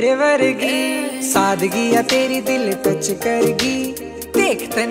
वर्गी सादगी या तेरी दिल टच करगी देख तन